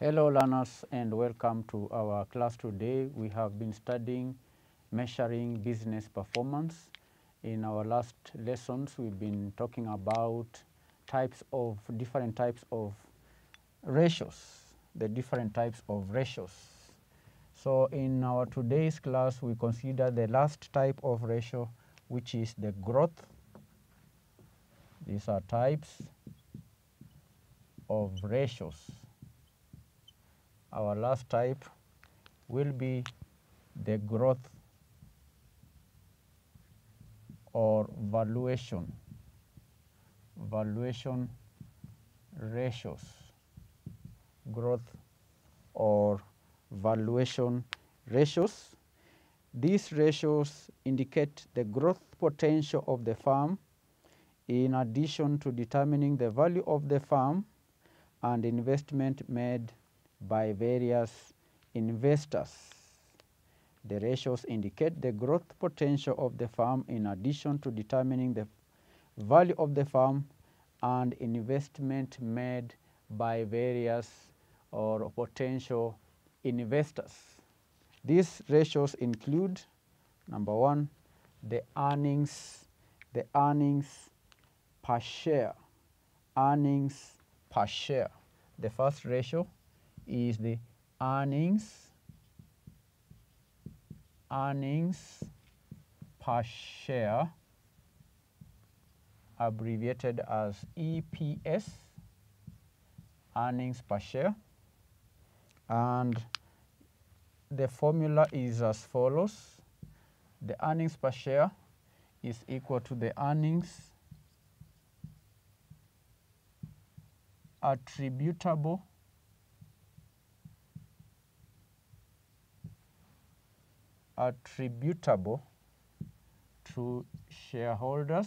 Hello learners and welcome to our class today. We have been studying measuring business performance. In our last lessons we've been talking about types of different types of ratios, the different types of ratios. So in our today's class we consider the last type of ratio which is the growth. These are types of ratios. Our last type will be the growth or valuation, valuation ratios, growth or valuation ratios. These ratios indicate the growth potential of the firm in addition to determining the value of the firm and investment made by various investors. The ratios indicate the growth potential of the firm in addition to determining the value of the firm and investment made by various or potential investors. These ratios include number one, the earnings, the earnings per share, earnings per share. The first ratio is the earnings earnings per share abbreviated as EPS earnings per share and the formula is as follows the earnings per share is equal to the earnings attributable attributable to shareholders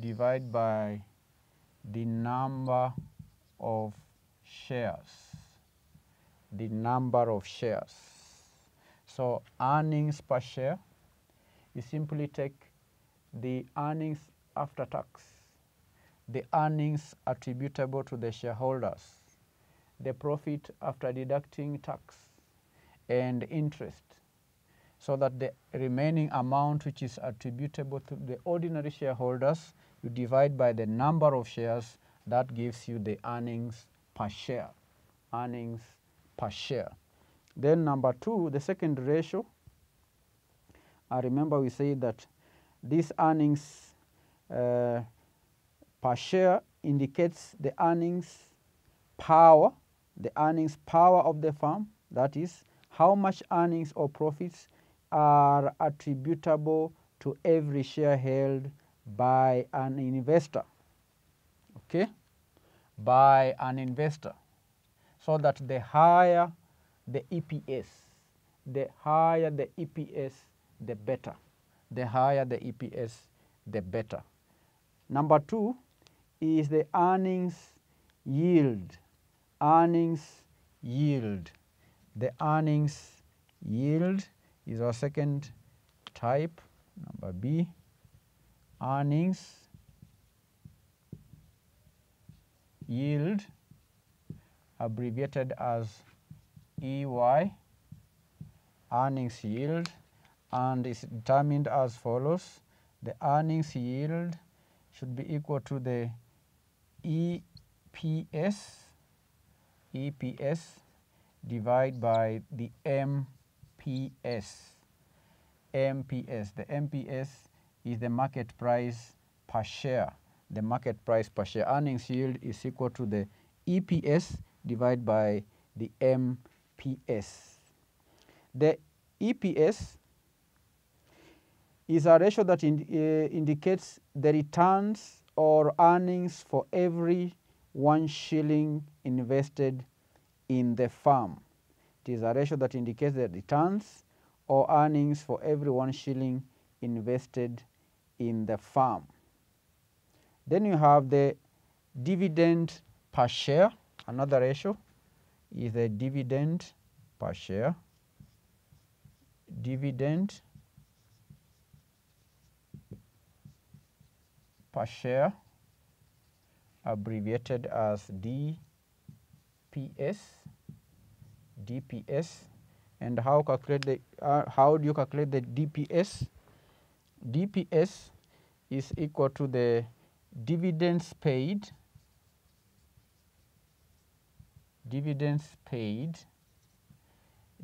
divide by the number of shares. The number of shares. So earnings per share you simply take the earnings after tax the earnings attributable to the shareholders the profit after deducting tax and interest so that the remaining amount which is attributable to the ordinary shareholders you divide by the number of shares that gives you the earnings per share earnings per share. Then number two the second ratio. I remember we say that these earnings uh, per share indicates the earnings power the earnings power of the firm, that is, how much earnings or profits are attributable to every share held by an investor, okay, by an investor. So that the higher the EPS, the higher the EPS, the better. The higher the EPS, the better. Number two is the earnings yield earnings yield. The earnings yield is our second type, number B, earnings yield abbreviated as EY, earnings yield and is determined as follows. The earnings yield should be equal to the EPS EPS divide by the MPS. MPS. The MPS is the market price per share. The market price per share earnings yield is equal to the EPS divided by the MPS. The EPS is a ratio that in, uh, indicates the returns or earnings for every one shilling invested in the firm. It is a ratio that indicates the returns or earnings for every one shilling invested in the firm. Then you have the dividend per share, another ratio is the dividend per share, dividend per share abbreviated as DPS DPS and how calculate the uh, how do you calculate the DPS DPS is equal to the dividends paid dividends paid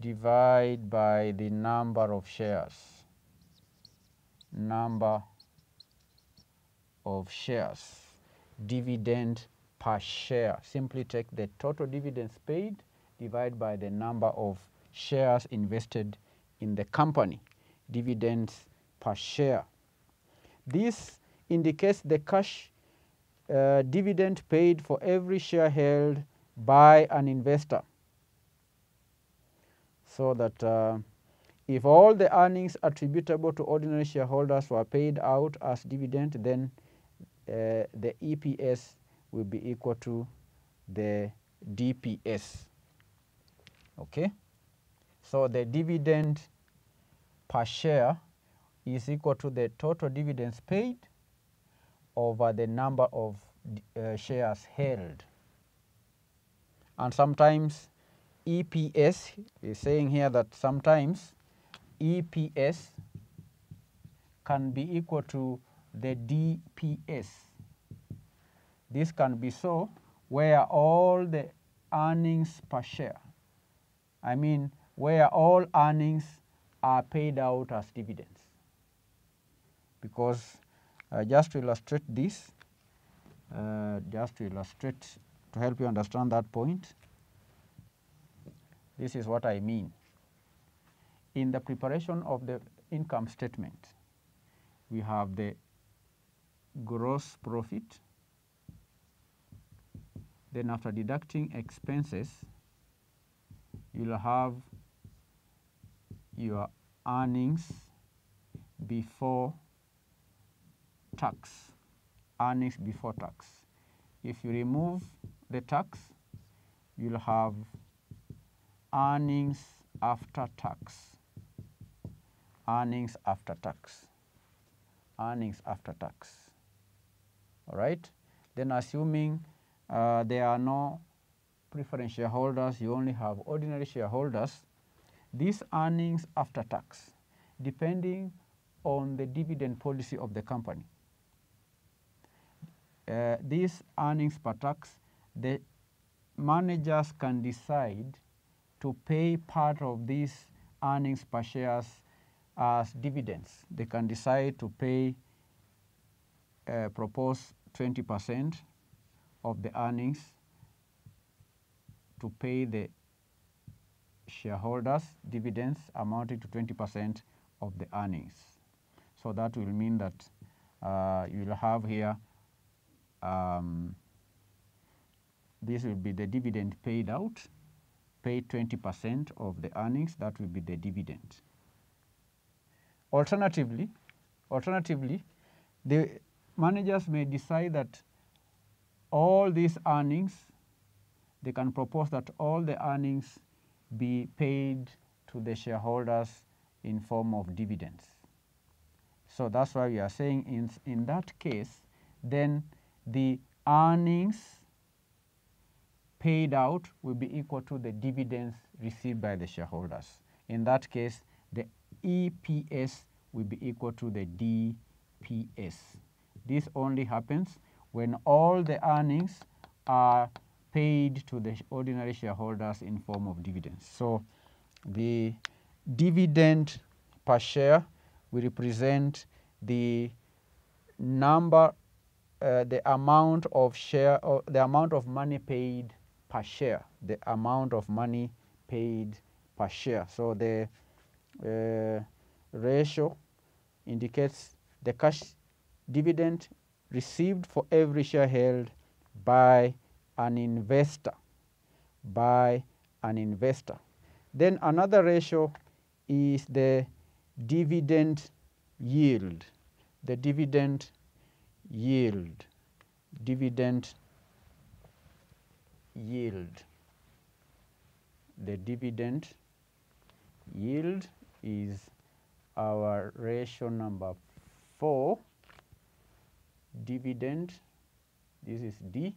divide by the number of shares. Number of shares dividend per share. Simply take the total dividends paid divide by the number of shares invested in the company. Dividends per share. This indicates the cash uh, dividend paid for every share held by an investor. So that uh, if all the earnings attributable to ordinary shareholders were paid out as dividend, then the EPS will be equal to the DPS. Okay? So the dividend per share is equal to the total dividends paid over the number of uh, shares held. And sometimes EPS is saying here that sometimes EPS can be equal to the DPS. This can be so where all the earnings per share, I mean where all earnings are paid out as dividends. Because uh, just to illustrate this, uh, just to illustrate, to help you understand that point, this is what I mean. In the preparation of the income statement, we have the gross profit, then after deducting expenses, you'll have your earnings before tax, earnings before tax. If you remove the tax, you'll have earnings after tax, earnings after tax, earnings after tax. Right. Then assuming uh, there are no preference shareholders, you only have ordinary shareholders, these earnings after tax, depending on the dividend policy of the company uh, these earnings per tax, the managers can decide to pay part of these earnings per shares as dividends. They can decide to pay, uh, propose 20% of the earnings to pay the shareholders dividends amounting to 20% of the earnings. So that will mean that uh, you will have here um, this will be the dividend paid out, pay 20% of the earnings, that will be the dividend. Alternatively, alternatively, the managers may decide that all these earnings, they can propose that all the earnings be paid to the shareholders in form of dividends. So that's why we are saying in, in that case, then the earnings paid out will be equal to the dividends received by the shareholders. In that case, the EPS will be equal to the DPS. This only happens when all the earnings are paid to the ordinary shareholders in form of dividends. So the dividend per share will represent the number uh, the amount of share or the amount of money paid per share, the amount of money paid per share. So the uh, ratio indicates the cash dividend received for every share held by an investor by an investor. Then another ratio is the dividend yield, the dividend yield, dividend yield. The dividend yield is our ratio number 4, dividend, this is D,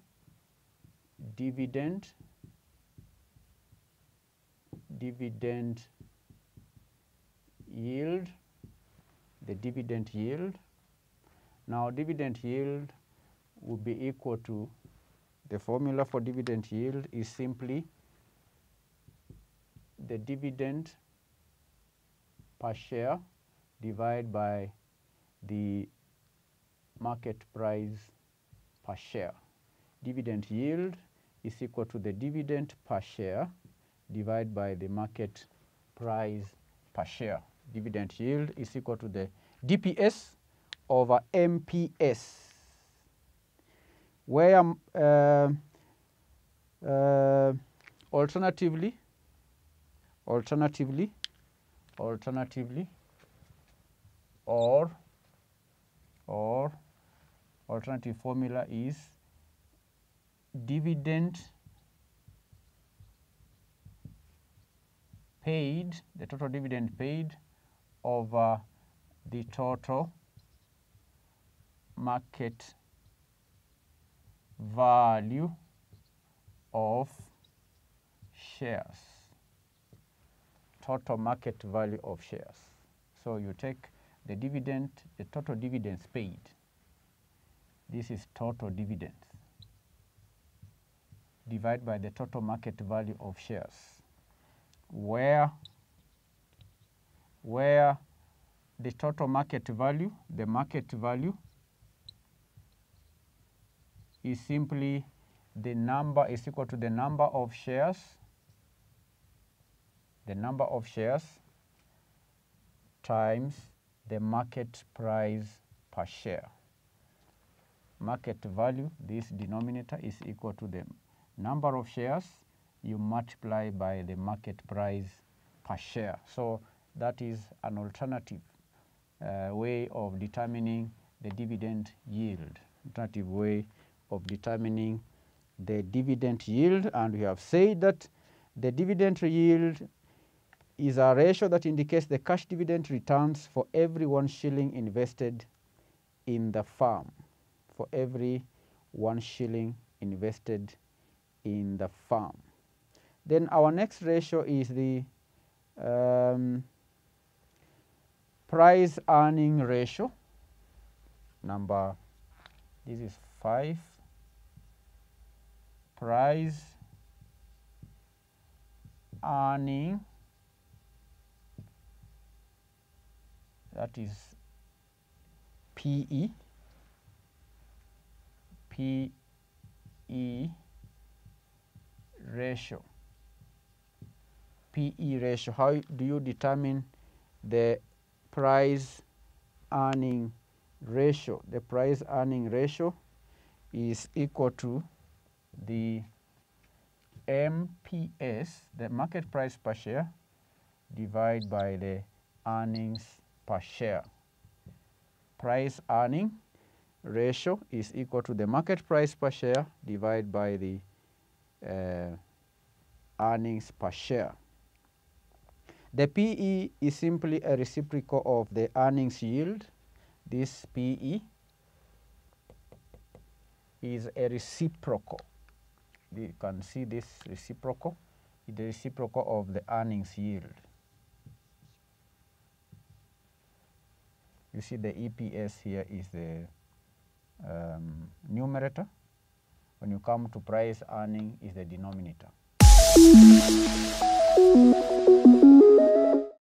dividend, dividend yield, the dividend yield. Now dividend yield would be equal to, the formula for dividend yield is simply the dividend per share divided by the market price per share. Dividend yield is equal to the dividend per share divided by the market price per share. Dividend yield is equal to the DPS over MPS, where uh, uh, alternatively, alternatively, alternatively, or or alternative formula is dividend paid, the total dividend paid over the total market value of shares, total market value of shares. So you take the dividend, the total dividends paid. This is total dividends divided by the total market value of shares where where the total market value, the market value is simply the number is equal to the number of shares, the number of shares times the market price per share. Market value, this denominator is equal to the number of shares you multiply by the market price per share. So that is an alternative uh, way of determining the dividend yield, alternative way of determining the dividend yield. And we have said that the dividend yield is a ratio that indicates the cash dividend returns for every one shilling invested in the firm, for every one shilling invested in the farm. Then our next ratio is the um, price earning ratio. Number, this is 5. Price earning that is PE, PE ratio. PE ratio, how do you determine the price earning ratio? The price earning ratio is equal to the MPS, the market price per share, divided by the earnings per share. Price earning ratio is equal to the market price per share divided by the uh, earnings per share. The PE is simply a reciprocal of the earnings yield. This PE is a reciprocal. You can see this reciprocal, the reciprocal of the earnings yield. You see the EPS here is the um, numerator. When you come to price earning is the denominator.